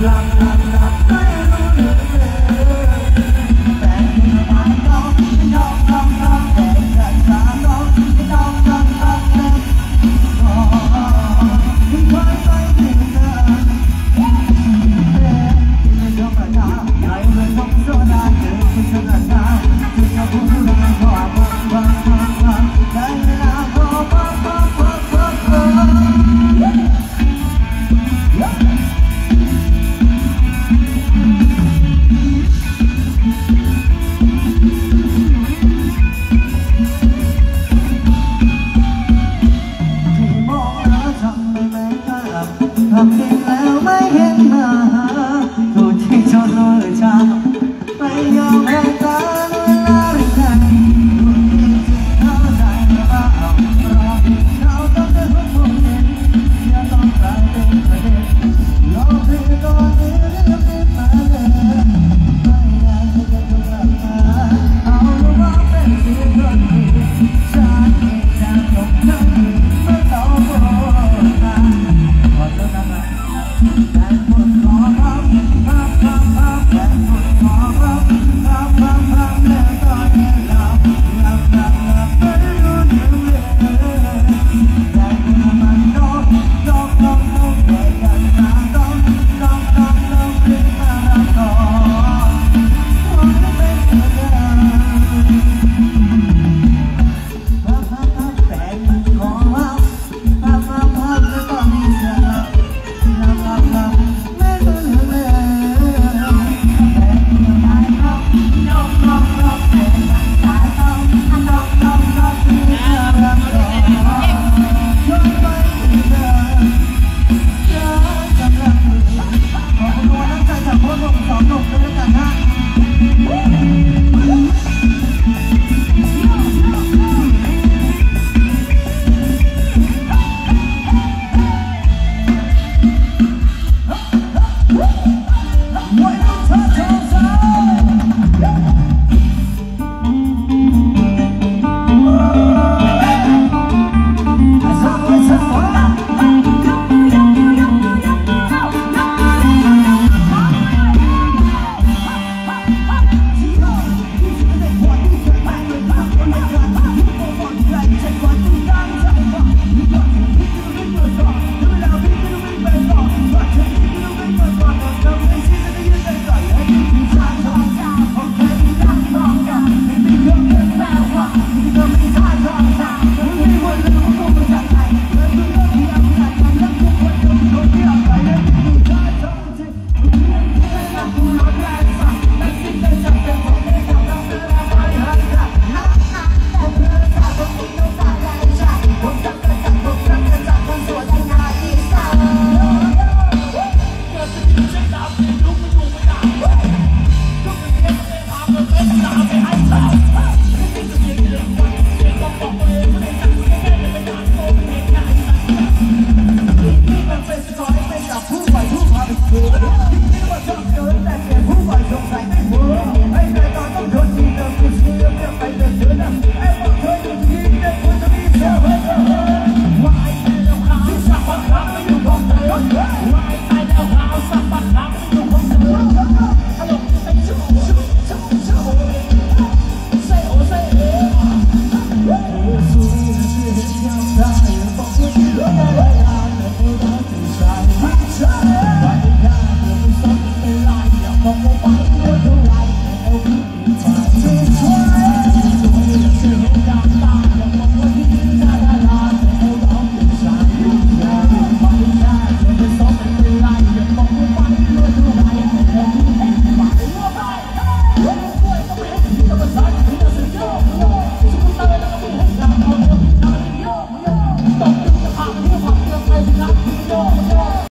love.